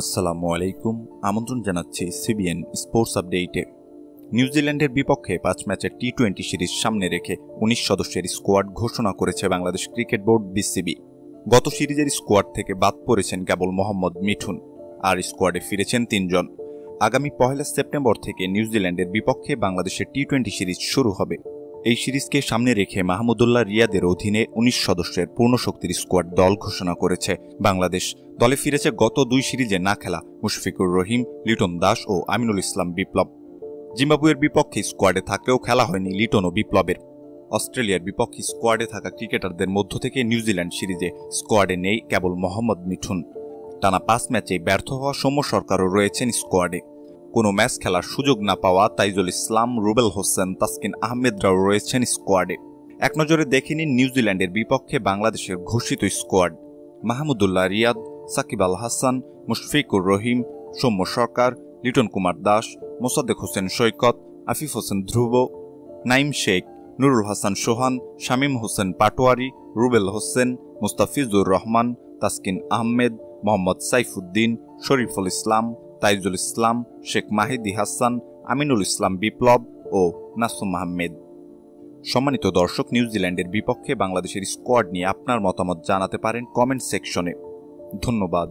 আসসালামু আলাইকুম। আমন্ত্রণ জানাচ্ছি সিবিএন স্পোর্টস আপডেটে নিউজিল্যান্ডের বিপক্ষে পাঁচ ম্যাচের টি টোয়েন্টি সিরিজ সামনে রেখে উনিশ সদস্যের স্কোয়াড ঘোষণা করেছে বাংলাদেশ ক্রিকেট বোর্ড বিসিবি। গত সিরিজের স্কোয়াড থেকে বাদ পড়েছেন কেবল মোহাম্মদ মিঠুন, আর স্কোয়াডে ফিরেছেন তিনজন। আগামী পহেলা সেপ্টেম্বর থেকে নিউজিল্যান্ডের বিপক্ষে বাংলাদেশের টি টোয়েন্টি সিরিজ শুরু হবে। এই সিরিজকে সামনে রেখে মাহমুদুল্লাহ রিয়াদের অধীনে উনিশ সদস্যের পূর্ণ শক্তির স্কোয়াড দল ঘোষণা করেছে। বাংলাদেশ দলে ফিরেছে গত দুই সিরিজে না খেলা মুশফিকুর রহিম, লিটন দাস ও আমিনুল ইসলাম বিপ্লব। জিম্বাবুয়ের বিপক্ষে স্কোয়াডে থাকলেও খেলা হয়নি লিটন ও বিপ্লবের। অস্ট্রেলিয়ার বিপক্ষে স্কোয়াডে থাকা ক্রিকেটারদের মধ্য থেকে নিউজিল্যান্ড সিরিজে স্কোয়াডে নেই কেবল মোহাম্মদ মিঠুন। টানা পাঁচ ম্যাচে ব্যর্থ হওয়া সৌম্য সরকারও রয়েছেন স্কোয়াডে। কোনো ম্যাচ খেলার সুযোগ না পাওয়া তাইজুল ইসলাম, রুবেল হোসেন, তাসকিন আহমেদরাও রয়েছেন স্কোয়াডে। এক নজরে দেখে নিন নিউজিল্যান্ডের বিপক্ষে বাংলাদেশের ঘোষিত স্কোয়াড। মাহমুদুল্লাহ রিয়াদ, সাকিব আল হাসান, মুশফিকুর রহিম, সৌম্য সরকার, লিটন কুমার দাস, মোসাদ্দেক হোসেন সৈকত, আফিফ হোসেন ধ্রুব নাইম শেখ, নুরুল হাসান সোহান, শামীম হোসেন পাটোয়ারি, রুবেল হোসেন, মুস্তাফিজুর রহমান, তাসকিন আহমেদ, মোহাম্মদ সাইফুদ্দিন, শরীফুল ইসলাম তাইজুল ইসলাম, শেখ মাহিদি হাসান, আমিনুল ইসলাম বিপ্লব ও নাসুম আহমেদ সম্মানিত দর্শক নিউজিল্যান্ডের বিপক্ষে বাংলাদেশের স্কোয়াড নিয়ে আপনার মতামত জানাতে পারেন কমেন্ট সেকশনে। ধন্যবাদ।